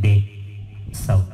they south.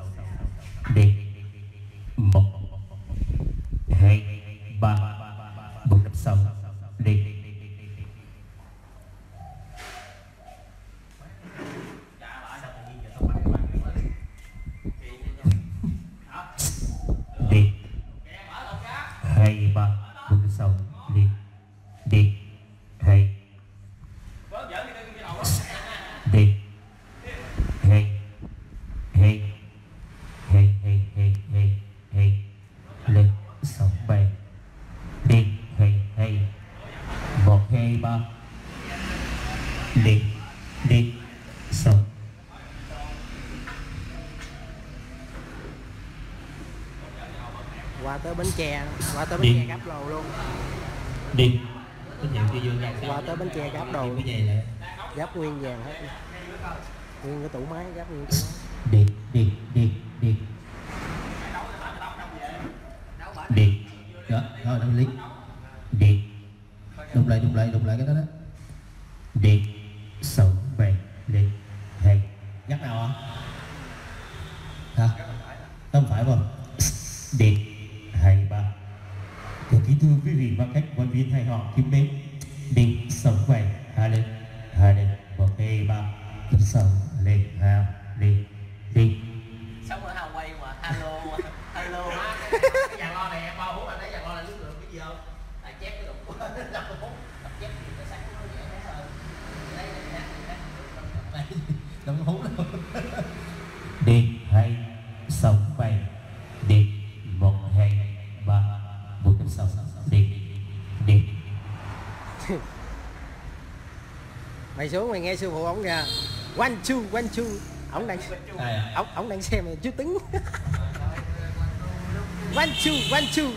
tới Bến Tre qua tới Bến Tre gấp đồ luôn. Đi. Qua tới Bến Tre gấp đồ. Gấp nguyên vàng hết. Nguyên cái tủ máy gấp nguyên tủ máy. Đi đi đi đi. Đi. Đó rồi đồng lý. Đi. Đục lại đục lại đục lại cái đó đó. Đi. Sống về đi. Thầy gắt nào hả? À? không phải không? Đi. thầy họ kiếm đến. mày xuống mày nghe sư phụ ổng kìa. One two one two. Ổng đang à? ổng ổng đang xem mày chưa tính. One two one two.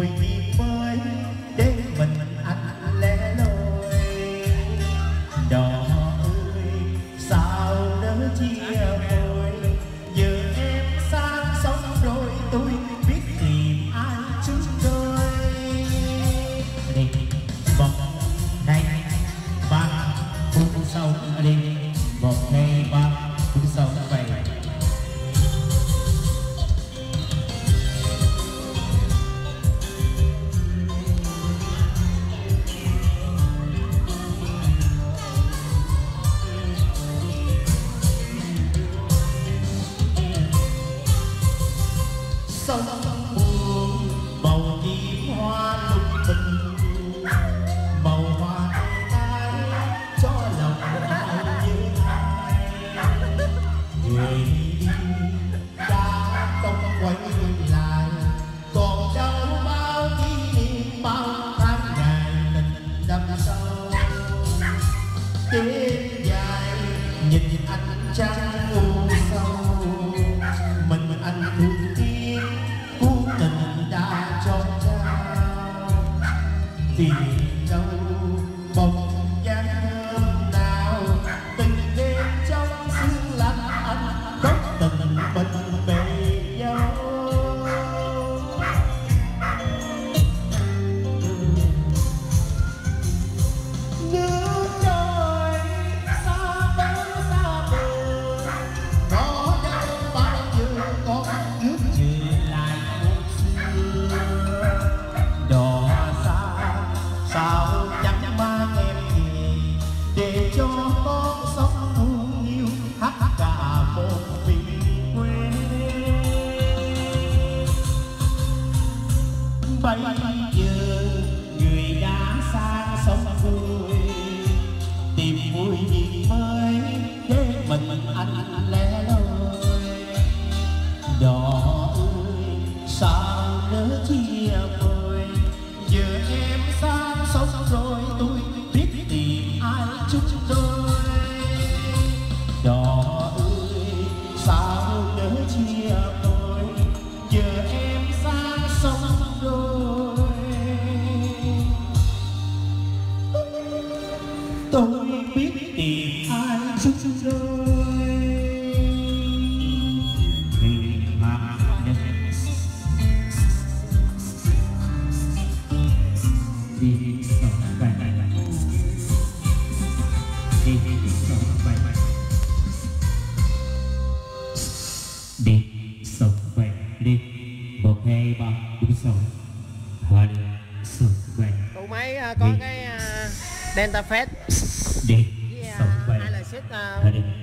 We thì mới nhìn anh trăng oh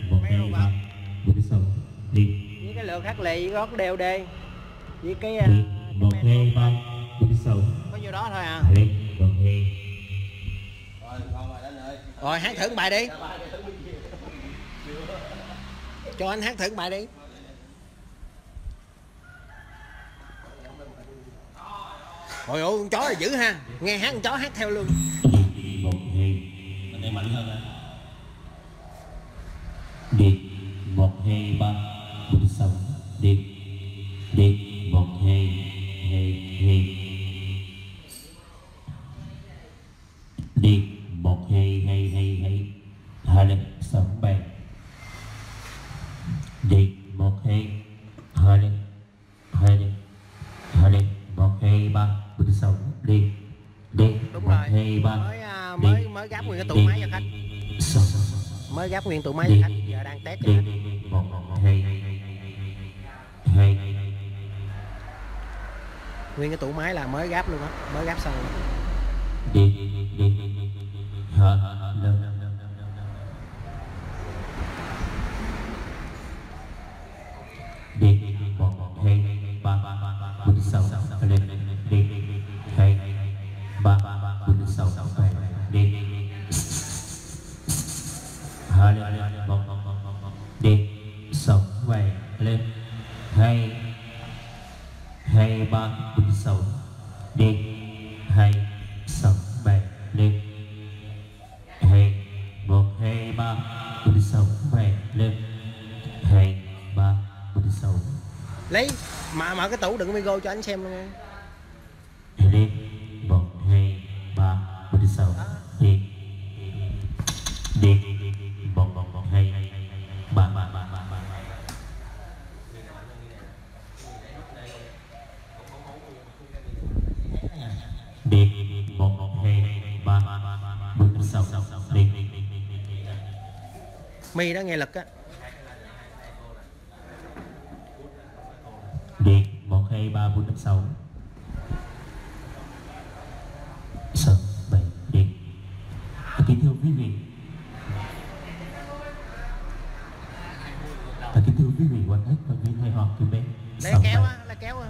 một mấy hai đồ ba vật bốn sáu đi. Với cái lượng khắc lì với gót đều đê với cái đi. Một hai ba bốn sáu có nhiêu đó thôi à? Đi một hai rồi hát thử một bài đi. Cho anh hát thử một bài đi. Ôi ôi con chó là dữ ha. Nghe hát con chó hát theo luôn. đi mình đây Mới gắp nguyên tủ máy khách Giờ đang test cho một hai. Hai. Nguyên cái tủ máy là mới gắp luôn á Mới gắp xong đi. Đi. Hả? Đi. Một hai. Ba. Bốn sáu lên. Đi. Hai. Ba tủ đựng Migo cho anh xem luôn nha. Lên một hai ba bốn sáu. Đi. Đi. Một một hai. Ba. Ba ba ba ba đi. Một một hai ba. Bốn sáu. Đi. Mi đó nghe lực á đi một hai ba bốn năm sáu. Sáu bảy đi À, kính thưa quý vị. À, kính thưa quý vị quan khách và quý hay họ mến Lấy Sáu, kéo bảy. á, lấy kéo á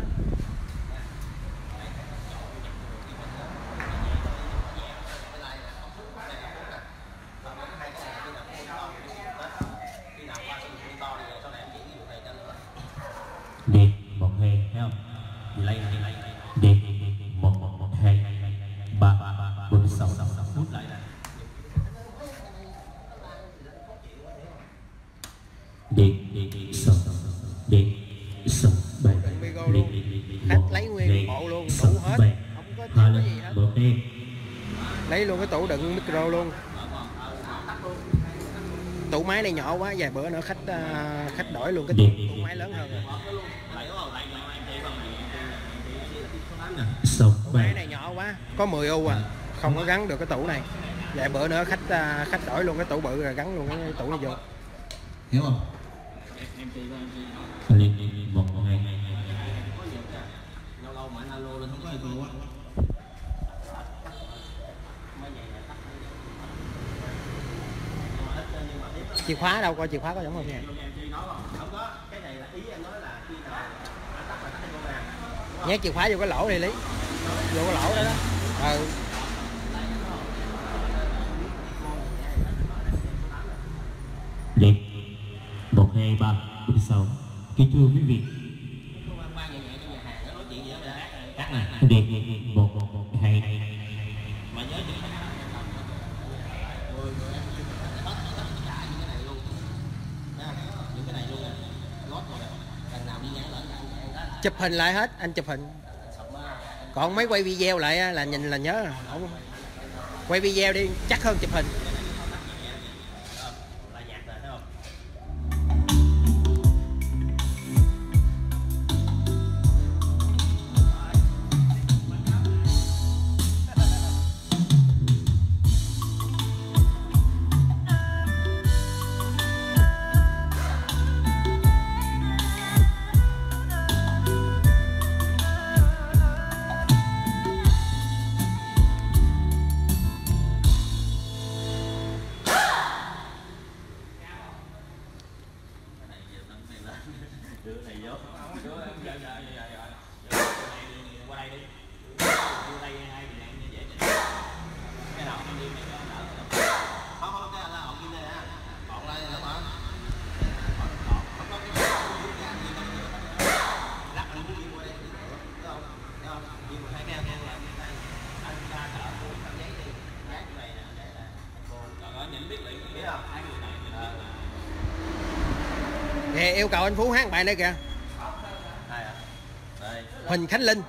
lấy luôn cái tủ đựng micro luôn. Tủ máy này nhỏ quá vài bữa nữa khách à, khách đổi luôn cái tủ, tủ máy lớn hơn rồi. Tủ máy này nhỏ quá có 10 u à không có gắn được cái tủ này. Vài bữa nữa khách à, khách đổi luôn cái tủ bự rồi gắn luôn cái tủ này vô. Hiểu không? Một ngày lâu lâu mà anh alo lên không có ai cô á. chìa khóa đâu coi chìa khóa có giống không nha nhét chìa khóa vô cái lỗ này lý vô cái lỗ đó đó ừ. Đẹp. 1, 2, 3, 46 Kính thưa quý vị Các này, đẹp, đẹp, đẹp. chụp hình lại hết, anh chụp hình. Còn mấy quay video lại là nhìn là nhớ, không? Quay video đi, chắc hơn chụp hình. yêu cầu anh Phú hát bài này kìa. À? Huỳnh Khánh Linh.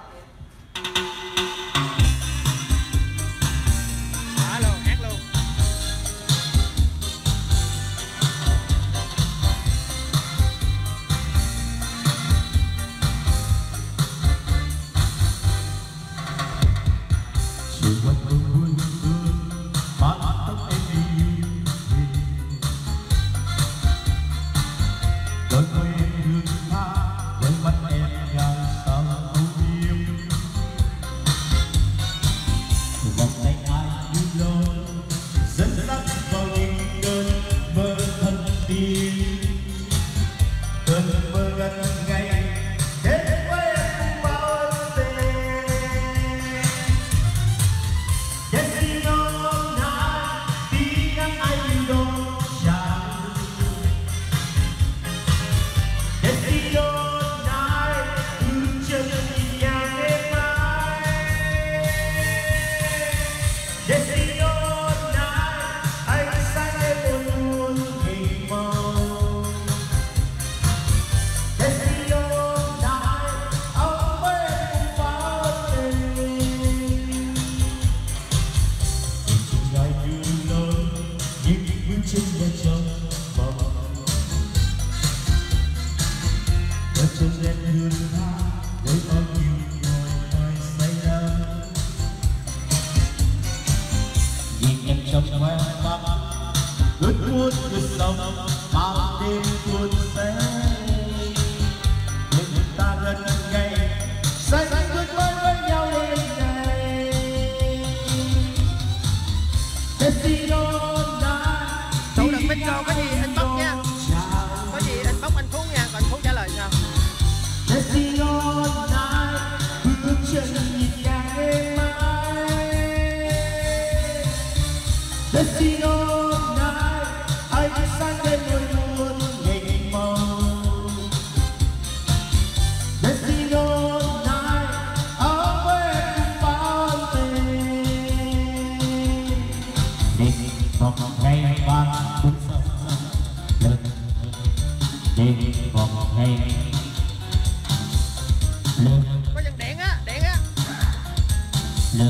لا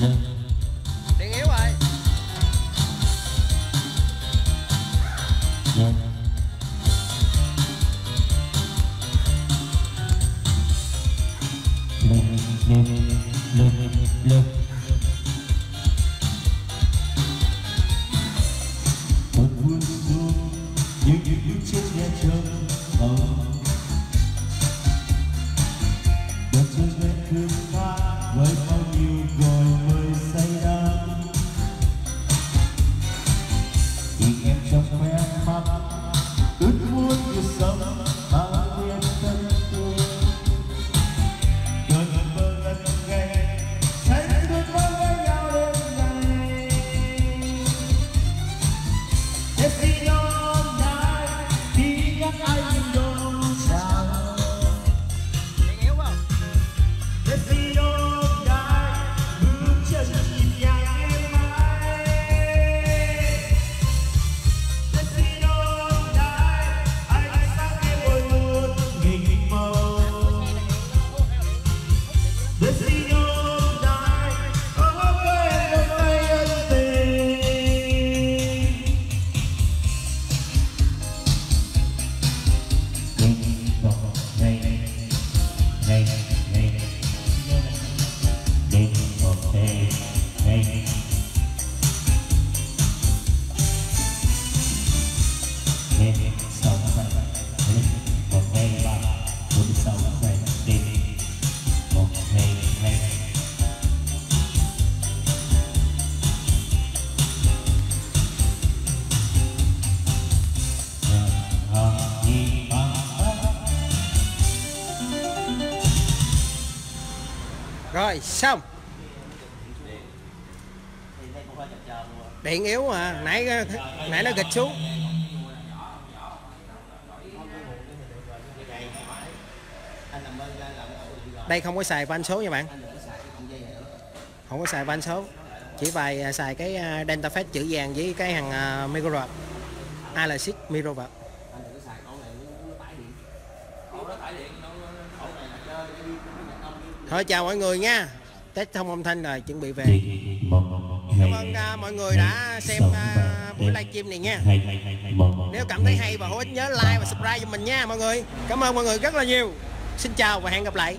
لا mây trời mây say đắm rồi xong. Điện yếu à nãy nãy nó gịch xuống. Đây không có xài van số nha bạn. Không có xài van số. Chỉ vài à, xài cái à, delta phép chữ vàng với cái hàng micro alexis micro vợt anh đừng có xài con này nó, nó tải điện con nó tải điện nó con này là chơi cái đi cái nhạc âm thôi chào mọi người nha. Test thông âm thanh rồi chuẩn bị về. Cảm ơn uh, mọi người đã xem uh, buổi livestream này nha. Nếu cảm thấy hay và hữu ích nhớ like và subscribe cho mình nha mọi người. Cảm ơn mọi người rất là nhiều. Xin chào và hẹn gặp lại.